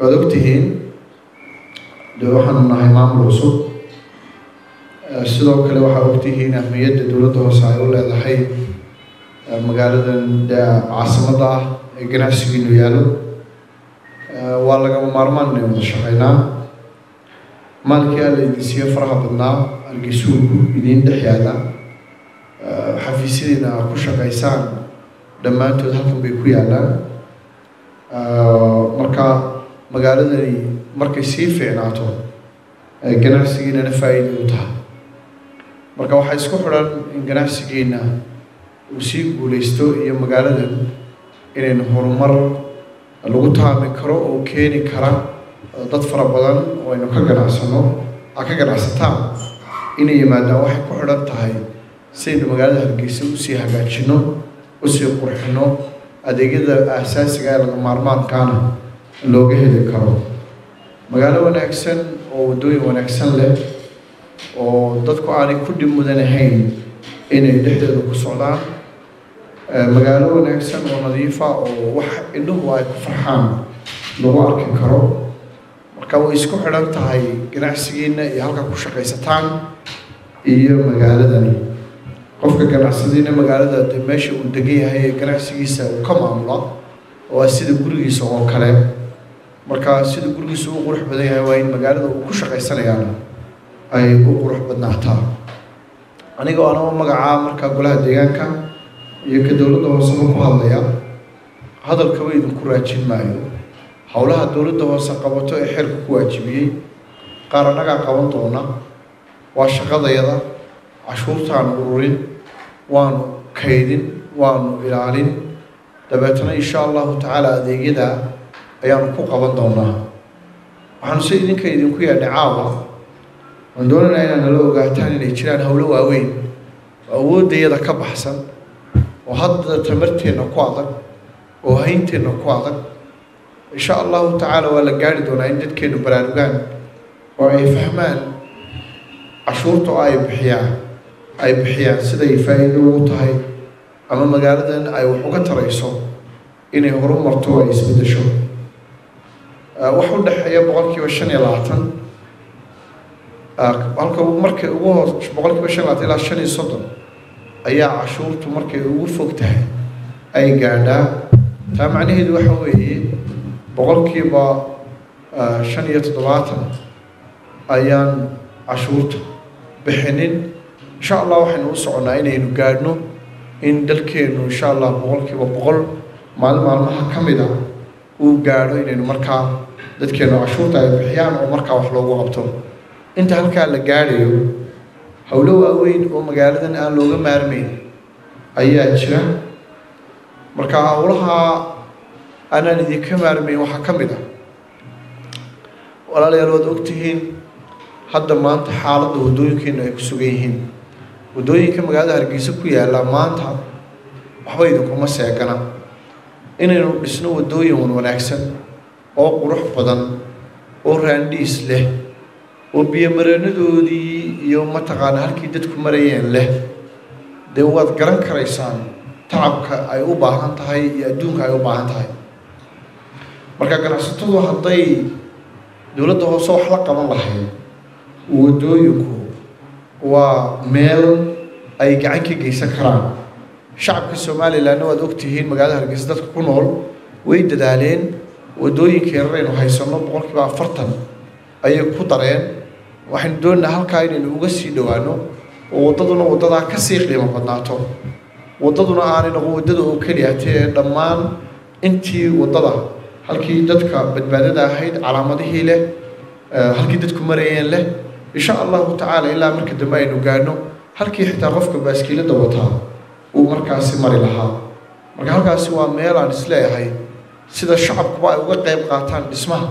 waad ogtihiin dee waxaanu nahay maamul cusub sidoo kale waxaa ogtihiin ahmiyadda dowladda hoose ay u leedahay magaaladan dee caasimadda ah ee ganacsigiinu yaallo. Waa lagama maarmaan inay wada shaqeynaa. Maalkii alla idin siiyo faraha badnaa algisuulku idiin dhex yaalla. Xafiisyadiina aad ku shaqaysaan dhammaantood halkan bay ku yaallaan. Marka magaaladani markay sii fiicnaato ganacsigiinana faa-iida u tahay. Marka waxaa isku xidhan in ganacsigiina uu sii guuleysto iyo magaaladan inaynu horumar lagu taami karo oo keeni kara dad fara badan oo aynu ka ganacsano a ka ganacsataan inay yimaadaan waxay ku xidhan tahay sidaynu magaalada hargeysa u sii hagaajino u sii qurxino adeegyada aasaasiga ee laga maarmaankaana looga heli karo. Magaalo wanaagsan oo waddooyin wanaagsan leh oo dadku aanay ku dhib mudanahayn inay dhexdeeda ku socdaan. Magaalo wanaagsan oo nadiifa oo wax indhuhu ay ku farxaan lagu arki karo. Marka way isku xidhan tahay ganacsigiina iyo halka ku shaqaysataan iyo magaaladani. Qofka ganacsadiina magaalada de meesha uu degan yahay ee ganacsigiisa uu ka maamula oo ah sida gurigiisa oo kale marka sida gurigiisa u qurux badan yahay waa in magaalada uu ku shaqaysanayaana ay u qurux badnaataa aniga oo anaba magacaa markaa golaha deegaanka iyo ka dowladda hooseba ku hadlaya hadalkaba idinku raajin maayo. Howlaha dowladda hoose qabato ee xeerka ku waajibiyey. Qaar annagaa qaban doona. Waa shaqadayada cashuurtaanu ururin. Waanu kaydin. Waanu ilaalin. Dabeetana insha allahu tacaala adeegyada ayaanu ku qaban doonaa. Waxaanu se idinka idinku yeedhay caawa. Waan doonaynaa inaad nala ogaataan inay jiraan howlo waaweyn oo awooddayada ka baxsan oo hadda tamarteenna ku adag oo haynteenna ku adag. Insha allahu tacaala waa la gaari doonaa in dadkeenu baraarugaan oo ay fahmaan cashuurta oo ay bixiyaan ay bixiyaan siday faa-iido ugu tahay ama magaaladan ay wax uga tarayso inay horumarto ay isbeddesho wax u dhexeeya boqol kiiba shan iyo labaatan. Halka markay ugu hor boqol kiiba shan iyo labaatan ilaa shan iyo soddon ayaa cashuurtu markay ugu fog tahay ay gaadhaa. Taa macnaheedu waxa weeye boqolkiiba shan iyo toddobaatan ayaan cashuurta bixinin. Insha allah waxaynu u soconnaa inaynu gaadhno in dalkeennu insha allah boqolkiiba boqol maalin maalmaha ka mid a uu gaadho inaynu markaa dadkeennu cashuurta ay bixiyaan oo markaa wax loogu qabto. Inta halkaa la gaadhayo howlo waaweyn oo magaaladan aan looga maarmayn ayaa jira. Marka howlaha aanaan idinka maarmayn waxaa ka mid ah. Walaalayaal waad ogtihiin hadda maanta xaaladda waddooyinkeenu ay ku sugan yihiin. Waddooyinka magaalada hargeysa ku yaalla maanta waxba idinkuma seegana inaynu dhisno waddooyin wan wanaagsan oo qurux badan oo raandhiis leh oo biyomareenadoodii iyo mataqaana halkii dadku marayeen leh. Dee waad garan karaysaan tacabka ay u baahan tahay iyo adduunka ay u baahan tahay? Marka ganacsatadu hadday dowladda hoose wax la qaban lahayd waddooyinku waa meel ay gacan ka geysan karaan shacabka somalilanna waad ogtihiin magaalada hargeysa dadka ku nool way dadaaleen waddooyinka yararaynu haysanno boqolkiiba afartan ayay ku dareen. Waxaynu doonaynaa halkaa inaynu uga sii dhowaano oo waddaduna waddadaa ka sii qiimo badnaato. Waddaduna aanay noqon waddada oo keliya tee dhammaan intii waddada halkii dadka badbaadada ahayd calaamadihii leh halkii dadku marayeen leh. Insha allahu tacaala ilaa marka dambe aynu gaadhno halkii xitaa qofka baaskiilada wataa uu markaasi mari lahaa. Marka halkaasi waa meel aan is leeyahay sida shacabkuba ay uga qayb qaataan dhismaha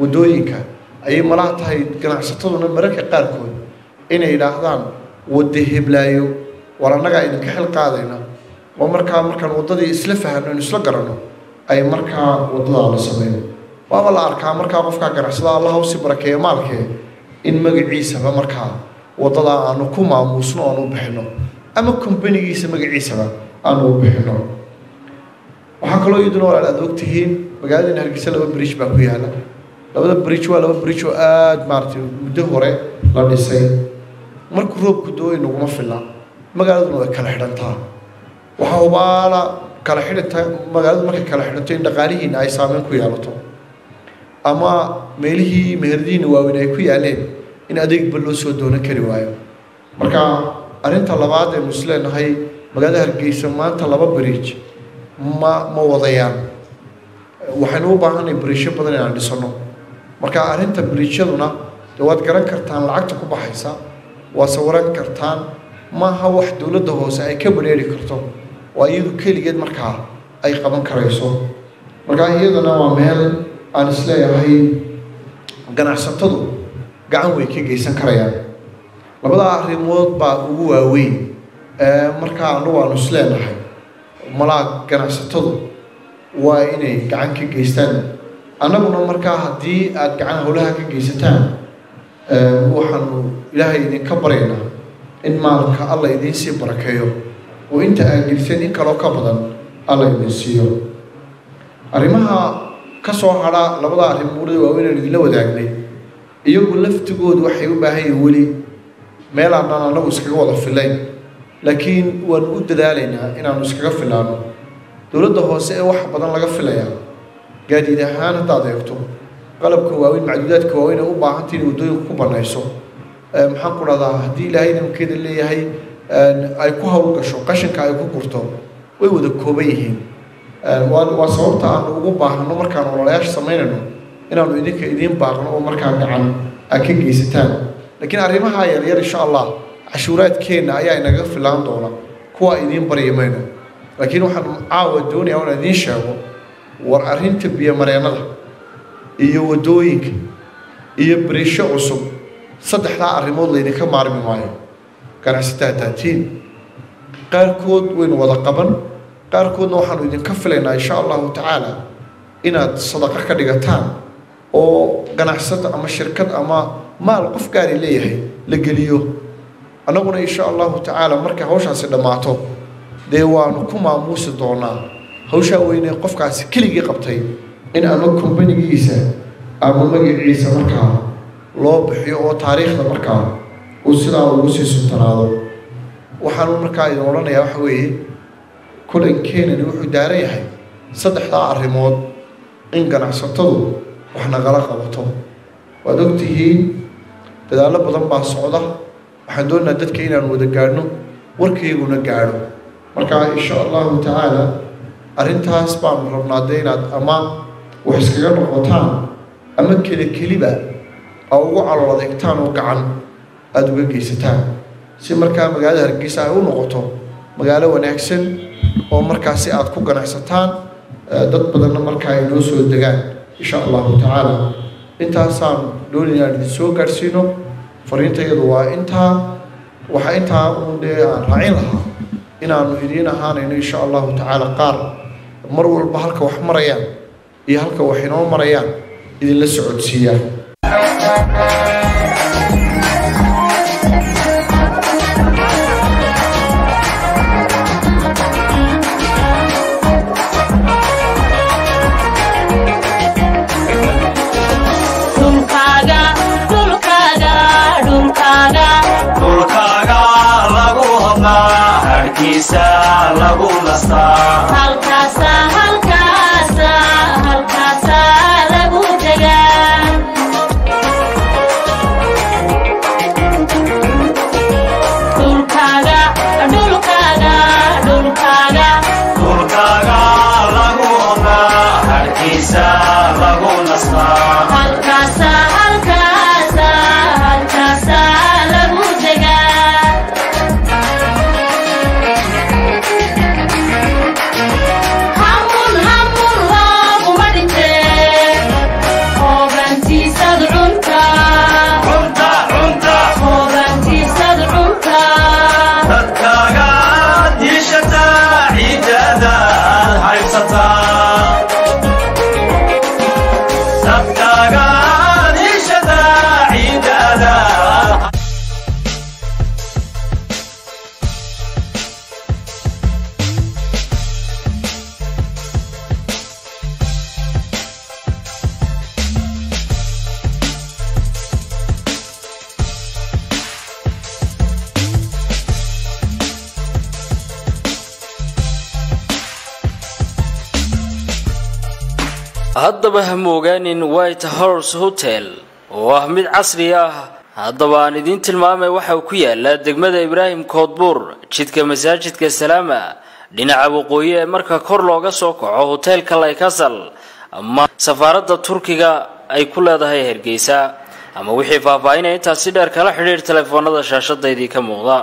waddooyinka ayay malaa tahay ganacsataduna mararka qaarkood inay yidhaahdaan wadda heblaayo war annagaa idinka xil qaadayna. Oo markaa markaan waddadii isla fahamno inu isla garanno ay markaa waddadaa la sameeyo waaba la arkaa markaa qofkaa ganacsada allah hawsi barakeeya maalkee in magaciisaba markaa waddadaa aanu ku maamuusno aanu u bixino ama kombanigiisa magaciisaba aanu bixino? Waxaa kaloo iyaduna walaal aad ogtihiin magaaladeen hargeysa laba bridge baa ku yaalla. Labada bridge waa laba bridge oo aada maaragtay muddo hore la dhisay. Markuu roobku dooy naguma filla. Magaaladuna way kala xidhantaa. Waxaa hubaala kala xidhanta magaaladu markay kala xidhanto in dhaqaalihiina ay saameyn ku yeelato. Ama meelihii meheradihiina waaweyn ay ku yaaleen in adeegba loo soo doonan kari waayo. Marka arrinta labaad aynu is leenahay magaalada hargeysa maanta laba bridge ma ma wadayaan. Waxaynu u baahanay bridgeyo badan inaan dhisano marka arrinta bridgyaduna dee waad garan kartaan lacagta ku baxaysa waa sawiran kartaan maaha wax dowladda hoose ay ka badheeri karto waa iyadu keligeed markaa ay qaban karayso. Marka iyadana waa meel aan is leeyahay ganacsatadu gacan way ka geysan karayaan labada arrimood baa ugu waaweyn. Markaa anagu aanu isleenahay malaa ganacsatadu waa inay gacan ka geystaan. Annaguna markaa haddii aada gacan howlaha ka geysataan waxaanu ilaahay idinka baryaynaa in maalka alla idiin sii barakeeyo. Oo inta aad geliseen in kaloo ka badan alla idin siiyo. Arrimaha ka soo hadha labada arrimood waaweyn aan idinla wadaagnay iyagu laftigoodu waxay u baahan yihiin weli meel aanaan anagu iskaga wada filayn laakiin waanu u dadaalaynaa inaanu iskaga filaano dowladda hoose ee wax badan laga filayaa gaadiid ahaan haddaad eegto qalabka waaweyn macduudaadka waaweyn ee u baahantay in waddooyinka ku banayso maxaan ku dhahdaa haddii ilaahay nimankeeda leeyahay ay ku hawl gasho qashinka ay ku gurto way wada kooban yihiin. Waa waa sababta aanu ugu baahno markaan ololayaasha samaynayno inaanu idinka idiin baaqno oo markaa gacan aad ka geysataan laakiin arrimaha yaryar insha allah cashuuraadkeenna ayaa inaga filaan doona. Kuwa idiin baryi mayno laakiin waxaan caawa doonayaa inaan idiin sheego war arrinta biyomareennada iyo waddooyinka iyo beriisho cusub saddexdaa arrimood laydinka maarmi maayo. Ganacsataa taatiin qaarkood waynu wada qaban qaarkoodna waxaanu idinka filaynaa insha allahu tacaala inaad sadaqa ka dhigataan oo ganacsada ama shirkad ama maal qof gaari leeyahay la geliyo. Annaguna insha allahu tacaala markay hawshaasi dhammaato dee waanu ku maamuusi doonaa hawshaa weynee qofkaasi keligii qabtay in ama kombanigiisa ama magaciisa markaa loo bixiyo oo taariikhda markaa uu sidaa ugu sii suntanaado waxaanu markaa idin odhanayaa waxa weeye kulankeenani wuxuu daaran yahay saddexdaa arrimood in ganacsatadu wax nagala qabato. Waad ogtihiin dadaallo badan baa socda waxaan doonaynaa dadka inaan wada gaadhno warkayguna gaadho marka insha allahu tacaala arrintaas baanu rabnaa dee inaad ama wax iskaga noqotaan ama keli keliba aa ugu calool adeegtaan oo gacan aada uga geysataan. Si markaa magaalada hargeysa ay u noqoto magaalo wanaagsan oo markaasi aada ku ganacsataan dad badanna markaa ay noo soo degaan insha allahu tacaala intaasaan doonay inaan idin soo gaadhsiino fariintayadu waa intaa waxaa intaa uun aan raacin lahaa inaanu idiin ahaanayno insha allahu tacaala qaar. Mar walba halka wax marayaan iyo halka wax inoo marayaan idinla socodsiiyaan haddaba ha moogaanin white horse hotel oo ah mid casri ah haddaba aan idiin tilmaamay waxa uu ku yaalaa degmada ibraahim koodbuur jidka masaajidka salaama dhinaca waqooyi ee marka kor looga soo kaco hoteelka laykasal ama safaaradda turkiga ay ku leedahay hargeysa ama wixii faahfaahinaya intaasi dheer kala xidhiir telefoonada shaashadaydii ka muuqda